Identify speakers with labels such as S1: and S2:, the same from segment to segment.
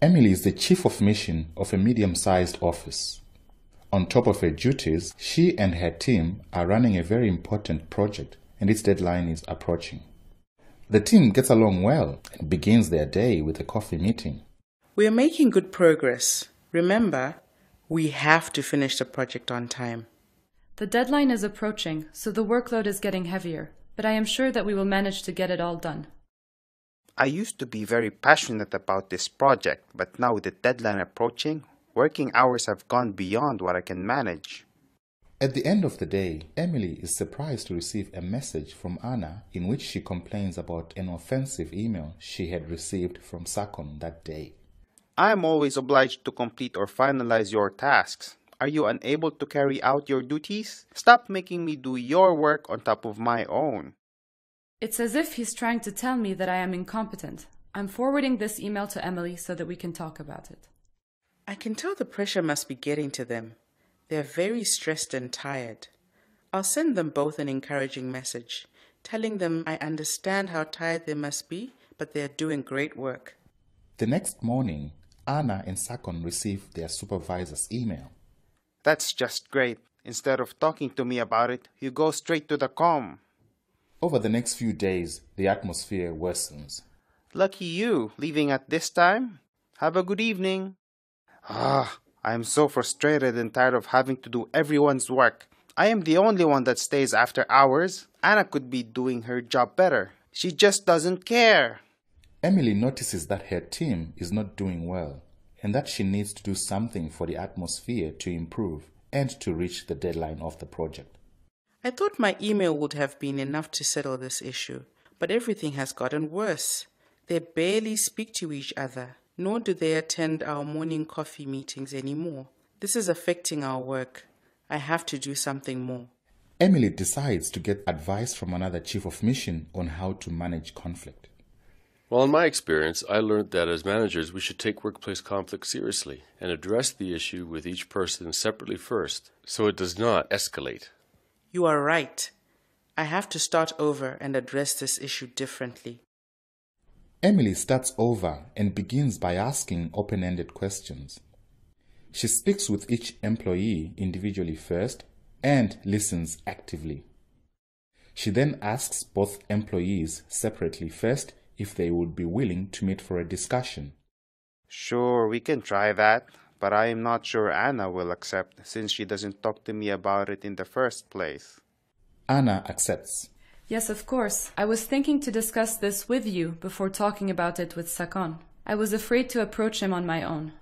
S1: Emily is the chief of mission of a medium sized office. On top of her duties, she and her team are running a very important project and its deadline is approaching. The team gets along well and begins their day with a coffee meeting.
S2: We are making good progress. Remember, we have to finish the project on time.
S3: The deadline is approaching, so the workload is getting heavier, but I am sure that we will manage to get it all done.
S4: I used to be very passionate about this project, but now with the deadline approaching, working hours have gone beyond what I can manage.
S1: At the end of the day, Emily is surprised to receive a message from Anna in which she complains about an offensive email she had received from Sakon that day.
S4: I am always obliged to complete or finalize your tasks. Are you unable to carry out your duties? Stop making me do your work on top of my own.
S3: It's as if he's trying to tell me that I am incompetent. I'm forwarding this email to Emily so that we can talk about it.
S2: I can tell the pressure must be getting to them. They're very stressed and tired. I'll send them both an encouraging message, telling them I understand how tired they must be, but they're doing great work.
S1: The next morning, Anna and Sakon receive their supervisor's email.
S4: That's just great. Instead of talking to me about it, you go straight to the com.
S1: Over the next few days, the atmosphere worsens.
S4: Lucky you, leaving at this time. Have a good evening. Ah, I am so frustrated and tired of having to do everyone's work. I am the only one that stays after hours. Anna could be doing her job better. She just doesn't care.
S1: Emily notices that her team is not doing well and that she needs to do something for the atmosphere to improve and to reach the deadline of the project.
S2: I thought my email would have been enough to settle this issue, but everything has gotten worse. They barely speak to each other, nor do they attend our morning coffee meetings anymore. This is affecting our work. I have to do something more.
S1: Emily decides to get advice from another chief of mission on how to manage conflict.
S5: Well, in my experience, I learned that as managers, we should take workplace conflict seriously and address the issue with each person separately first so it does not escalate.
S2: You are right. I have to start over and address this issue differently.
S1: Emily starts over and begins by asking open ended questions. She speaks with each employee individually first and listens actively. She then asks both employees separately first if they would be willing to meet for a discussion.
S4: Sure, we can try that, but I am not sure Anna will accept since she doesn't talk to me about it in the first place.
S1: Anna accepts.
S3: Yes, of course. I was thinking to discuss this with you before talking about it with Sakon. I was afraid to approach him on my own.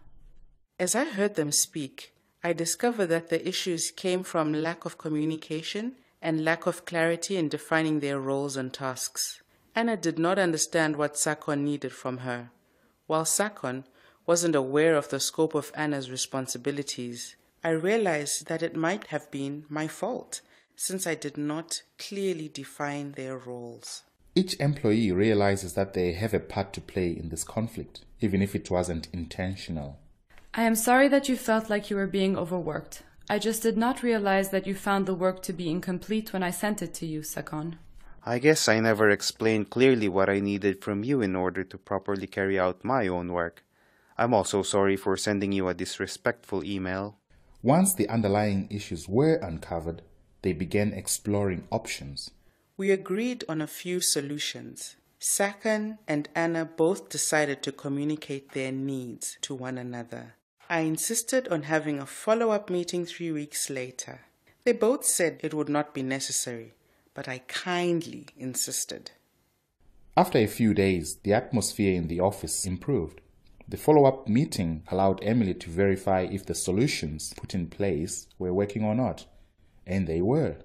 S2: As I heard them speak, I discovered that the issues came from lack of communication and lack of clarity in defining their roles and tasks. Anna did not understand what Sakon needed from her, while Sakon wasn't aware of the scope of Anna's responsibilities. I realized that it might have been my fault since I did not clearly define their roles.
S1: Each employee realizes that they have a part to play in this conflict, even if it wasn't intentional.
S3: I am sorry that you felt like you were being overworked. I just did not realize that you found the work to be incomplete when I sent it to you, Sakon.
S4: I guess I never explained clearly what I needed from you in order to properly carry out my own work. I'm also sorry for sending you a disrespectful email.
S1: Once the underlying issues were uncovered, they began exploring options.
S2: We agreed on a few solutions. Sakon and Anna both decided to communicate their needs to one another. I insisted on having a follow up meeting three weeks later. They both said it would not be necessary, but I kindly insisted.
S1: After a few days, the atmosphere in the office improved. The follow up meeting allowed Emily to verify if the solutions put in place were working or not, and they were.